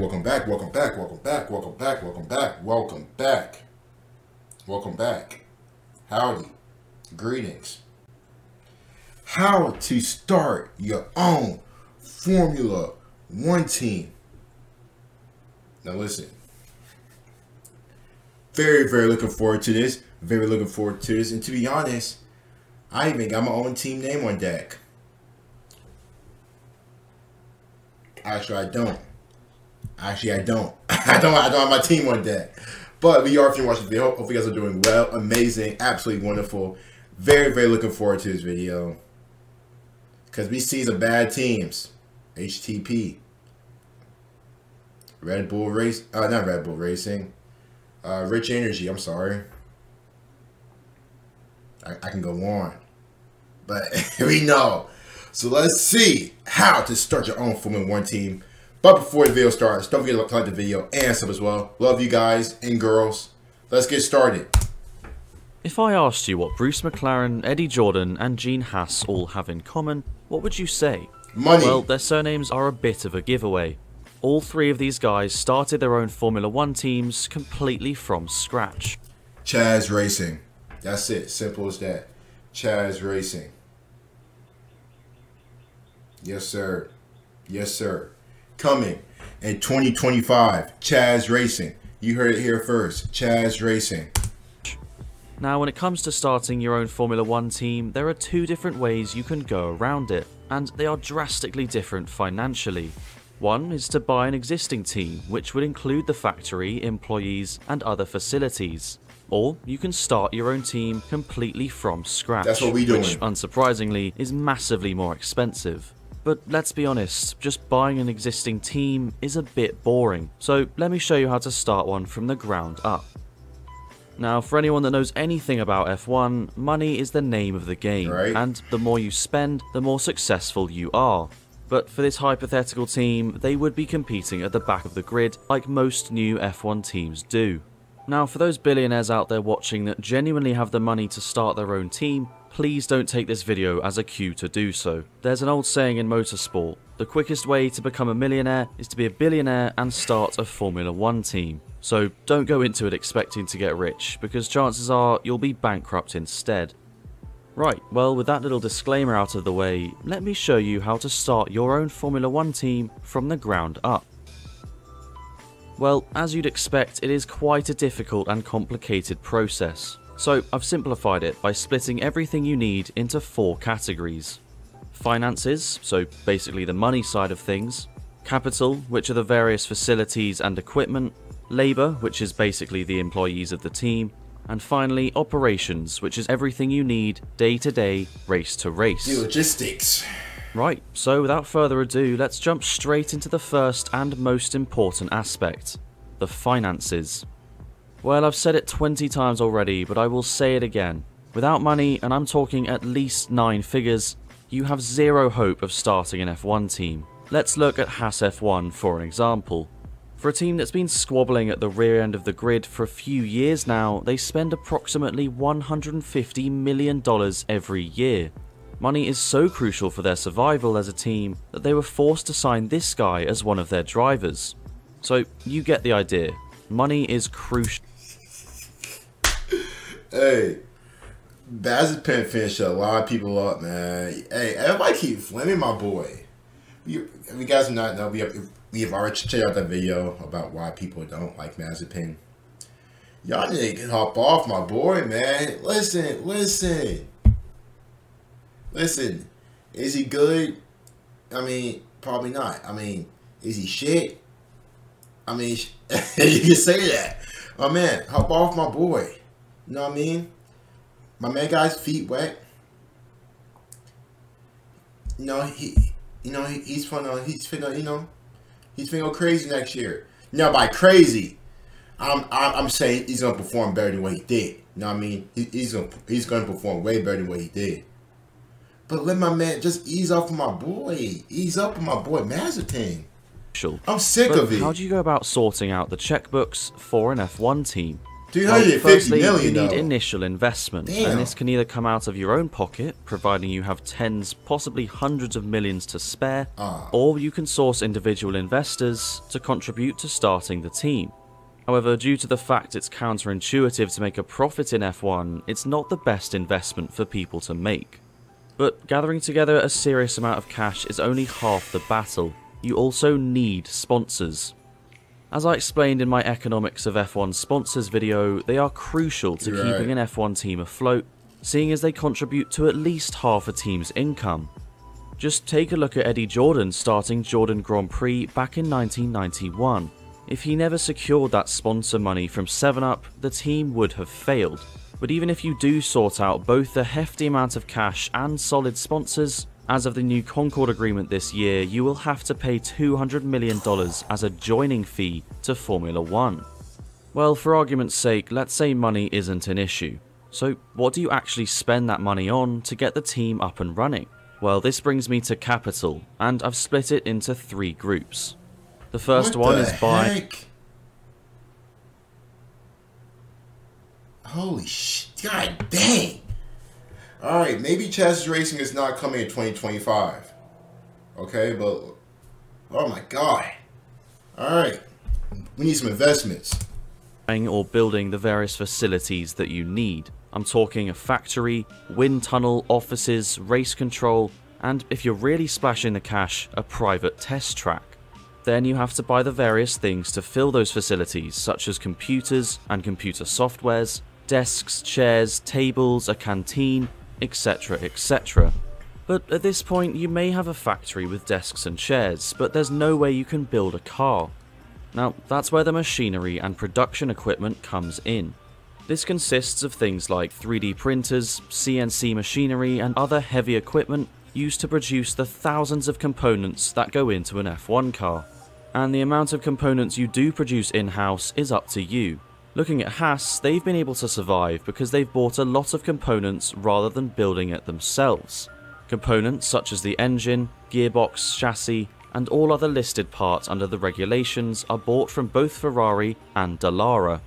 welcome back, welcome back, welcome back, welcome back, welcome back, welcome back, welcome back. Howdy, greetings. How to start your own Formula One team. Now listen, very, very looking forward to this. Very looking forward to this. And to be honest, I even got my own team name on deck. Actually, I don't. Actually, I don't. I don't. I don't have my team on deck. But we are watching the video. Hope you guys are doing well, amazing, absolutely wonderful. Very, very looking forward to this video because we see the bad teams. HTP, Red Bull Race, uh, not Red Bull Racing, uh, Rich Energy. I'm sorry. I, I can go on, but we know. So let's see how to start your own Formula One team. But before the video starts, don't forget to like the video and sub as well. Love you guys and girls. Let's get started. If I asked you what Bruce McLaren, Eddie Jordan, and Gene Haas all have in common, what would you say? Money. Well, their surnames are a bit of a giveaway. All three of these guys started their own Formula One teams completely from scratch. Chaz Racing. That's it. Simple as that. Chaz Racing. Yes, sir. Yes, sir. Coming in 2025. Chaz Racing. You heard it here first. Chaz Racing. Now, when it comes to starting your own Formula One team, there are two different ways you can go around it, and they are drastically different financially. One is to buy an existing team, which would include the factory, employees, and other facilities. Or you can start your own team completely from scratch. That's what we doing. Which, unsurprisingly, is massively more expensive. But let's be honest, just buying an existing team is a bit boring. So let me show you how to start one from the ground up. Now, for anyone that knows anything about F1, money is the name of the game, Right. and the more you spend, the more successful you are. But for this hypothetical team, they would be competing at the back of the grid like most new F1 teams do. Now, for those billionaires out there watching that genuinely have the money to start their own team, please don't take this video as a cue to do so. There's an old saying in motorsport the quickest way to become a millionaire is to be a billionaire and start a Formula One team. So don't go into it expecting to get rich, because chances are you'll be bankrupt instead. Right, well, with that little disclaimer out of the way, let me show you how to start your own Formula One team from the ground up. Well, as you'd expect, it is quite a difficult and complicated process. So I've simplified it by splitting everything you need into four categories. Finances, so basically the money side of things. Capital, which are the various facilities and equipment. Labour, which is basically the employees of the team. And finally, operations, which is everything you need day to day, race to race. The logistics. Right, so without further ado, let's jump straight into the first and most important aspect the finances. Well, I've said it 20 times already, but I will say it again. Without money, and I'm talking at least 9 figures, you have zero hope of starting an F1 team. Let's look at Haas F1 for an example. For a team that's been squabbling at the rear end of the grid for a few years now, they spend approximately $150 million every year. Money is so crucial for their survival as a team that they were forced to sign this guy as one of their drivers. So, you get the idea. Money is crucial. Hey, Mazepin finished a lot of people up, man. Hey, everybody keep flaming my boy. You, if you guys do not know, we have, we have already checked out that video about why people don't like Mazepin. Y'all need to hop off my boy, man. Listen, listen. Listen, is he good? I mean, probably not. I mean, is he shit? I mean, you can say that. My man, hop off my boy. You know what I mean? My man got his feet wet. You know, he you know, he, he's finna he's finna, you know, he's finna go crazy next year. Now by crazy, I'm I'm, I'm saying he's gonna perform better than what he did. You know what I mean? He, he's gonna he's gonna perform way better than what he did. But let my man just ease off of my boy. Ease up on my boy Mazepin. I'm sick But of it. how do you go about sorting out the checkbooks for an F1 team? Three Well, hundred fifty firstly, million. you need initial investment, Damn. and this can either come out of your own pocket, providing you have tens, possibly hundreds of millions to spare, Ah. or you can source individual investors to contribute to starting the team. However, due to the fact it's counterintuitive to make a profit in F1, it's not the best investment for people to make. But gathering together a serious amount of cash is only half the battle. You also need sponsors. As I explained in my Economics of F1 Sponsors video, they are crucial to Right. keeping an F1 team afloat, seeing as they contribute to at least half a team's income. Just take a look at Eddie Jordan starting Jordan Grand Prix back in 1991. If he never secured that sponsor money from 7up, the team would have failed. But even if you do sort out both the hefty amount of cash and solid sponsors, as of the new Concorde agreement this year, you will have to pay $200 million as a joining fee to Formula One. Well, for argument's sake, let's say money isn't an issue. So, what do you actually spend that money on to get the team up and running? Well, this brings me to capital, and I've split it into three groups. The first What one the is by heck? Holy sh! God dang! All right, maybe Chassis Racing is not coming in 2025. Okay, but oh my god! All right, we need some investments. or building the various facilities that you need. I'm talking a factory, wind tunnel, offices, race control, and if you're really splashing the cash, a private test track. Then you have to buy the various things to fill those facilities, such as computers and computer softwares, desks, chairs, tables, a canteen, etc., etc. But at this point, you may have a factory with desks and chairs, but there's no way you can build a car. Now, that's where the machinery and production equipment comes in. This consists of things like 3D printers, CNC machinery, and other heavy equipment used to produce the thousands of components that go into an F1 car. And the amount of components you do produce in house is up to you. Looking at Haas, they've been able to survive because they've bought a lot of components rather than building it themselves. Components such as the engine, gearbox, chassis, and all other listed parts under the regulations are bought from both Ferrari and Dallara.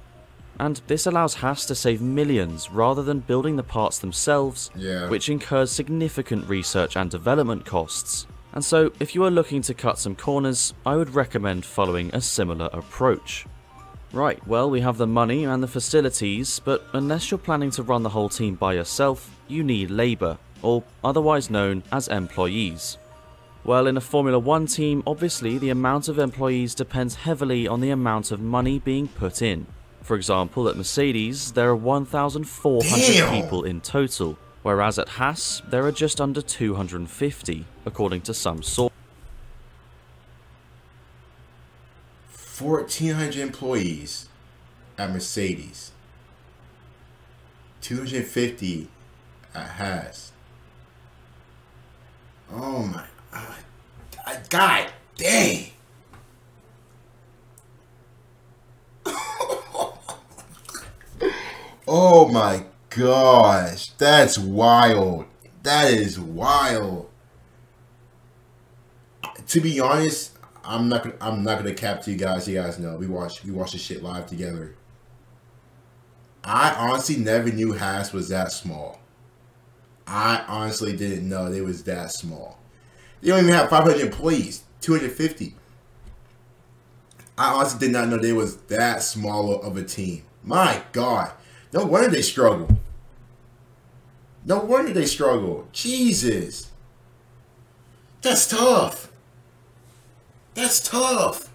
And this allows Haas to save millions rather than building the parts themselves, Yeah. which incurs significant research and development costs. And so, if you are looking to cut some corners, I would recommend following a similar approach. Right, well, we have the money and the facilities, but unless you're planning to run the whole team by yourself, you need labour, or otherwise known as employees. Well, in a Formula One team, obviously the amount of employees depends heavily on the amount of money being put in. For example, at Mercedes, there are 1,400 people in total, whereas at Haas, there are just under 250, according to some sources. 1,400 employees at Mercedes. 250 at Haas. Oh my uh, God. God dang. oh my gosh. That's wild. That is wild. To be honest, I'm not gonna I'm not gonna cap to you guys. You guys know we watch we watch this shit live together. I honestly never knew Haas was that small. I honestly didn't know they was that small. They don't even have 500 employees, 250. I honestly did not know they was that small of a team. My God, no wonder they struggle. No wonder they struggle. Jesus, that's tough. That's tough.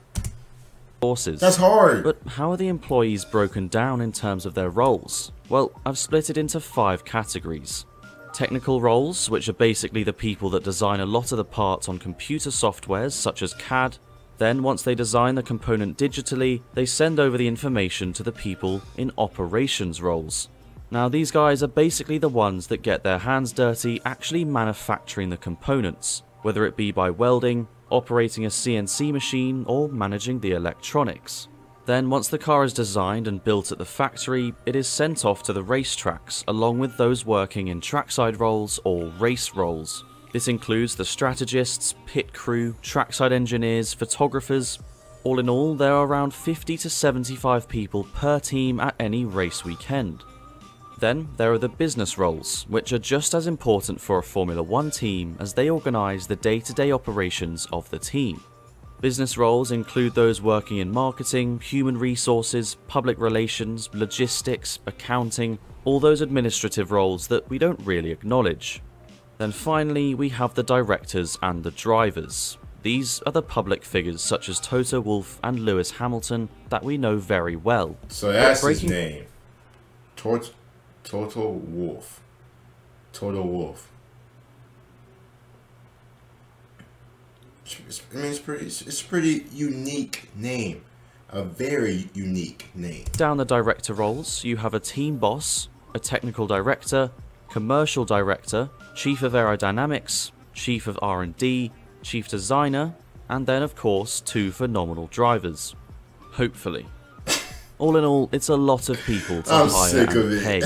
Forces. That's hard. But how are the employees broken down in terms of their roles? Well, I've split it into five categories. Technical roles, which are basically the people that design a lot of the parts on computer softwares such as CAD. Then, once they design the component digitally, they send over the information to the people in operations roles. Now, these guys are basically the ones that get their hands dirty actually manufacturing the components, whether it be by welding, operating a CNC machine, or managing the electronics. Then, once the car is designed and built at the factory, it is sent off to the racetracks along with those working in trackside roles or race roles. This includes the strategists, pit crew, trackside engineers, photographers, All in all, there are around 50 to 75 people per team at any race weekend. Then there are the business roles, which are just as important for a Formula 1 team as they organise the day to day operations of the team. Business roles include those working in marketing, human resources, public relations, logistics, accounting, all those administrative roles that we don't really acknowledge. Then finally, we have the directors and the drivers. These are the public figures such as Toto Wolff and Lewis Hamilton that we know very well. So that's his name. Tort Toto Wolff. Total Wolf. I mean, it's pretty. It's a pretty unique name. A very unique name. Down the director roles, you have a team boss, a technical director, commercial director, chief of aerodynamics, chief of R&D, chief designer, and then of course two phenomenal drivers. Hopefully. All in all, it's a lot of people to I'm hire and pay.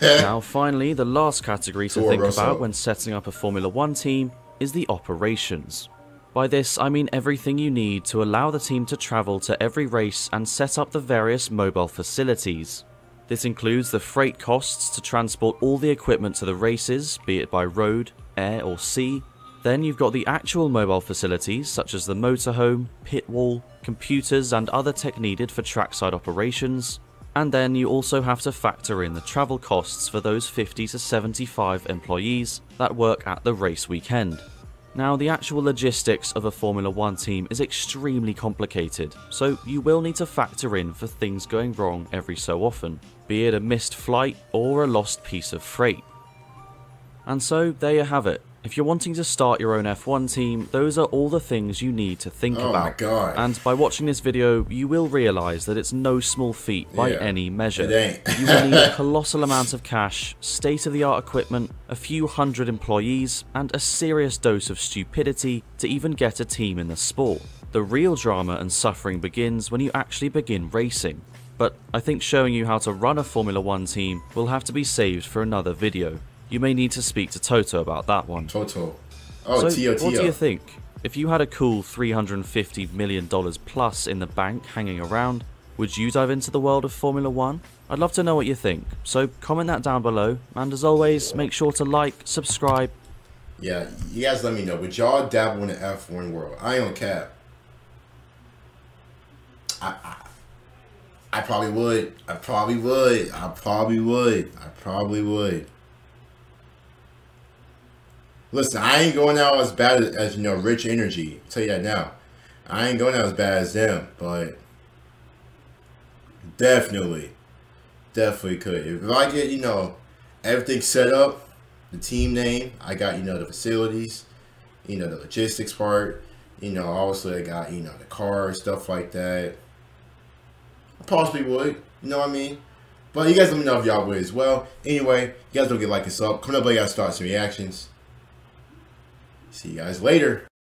now finally, the last category to Poor think Russell. about when setting up a Formula 1 team is the operations. By this, I mean everything you need to allow the team to travel to every race and set up the various mobile facilities. This includes the freight costs to transport all the equipment to the races, be it by road, air, or sea. Then you've got the actual mobile facilities, such as the motorhome, pit wall, computers, and other tech needed for trackside operations. And then you also have to factor in the travel costs for those 50 to 75 employees that work at the race weekend. Now, the actual logistics of a Formula 1 team is extremely complicated, so you will need to factor in for things going wrong every so often, be it a missed flight or a lost piece of freight. And so, there you have it. If you're wanting to start your own F1 team, those are all the things you need to think Oh my about. God. And by watching this video, you will realise that it's no small feat by Yeah, any measure. you will need a colossal amount of cash, state of the art equipment, a few hundred employees, and a serious dose of stupidity to even get a team in the sport. The real drama and suffering begins when you actually begin racing. But I think showing you how to run a Formula 1 team will have to be saved for another video. You may need to speak to Toto about that one. Toto. Oh, So, Tio what do you think? If you had a cool $350 million plus in the bank hanging around, would you dive into the world of Formula One? I'd love to know what you think, so comment that down below, and as always, make sure to like, subscribe, Yeah, you guys let me know. Would y'all dabble in the F1 world? I ain't on cap. I, I, I probably would. I probably would. I probably would. I probably would. Listen, I ain't going out as bad as, as you know, Rich Energy. I'll tell you that now. I ain't going out as bad as them, but definitely, definitely could. If I get, you know, everything set up, the team name, I got, you know, the facilities, you know, the logistics part, you know, also I got, you know, the car, stuff like that. I possibly would, you know what I mean? But you guys let me know if y'all would as well. Anyway, you guys don't get like this up. Coming up, I gotta start some reactions. See you guys later.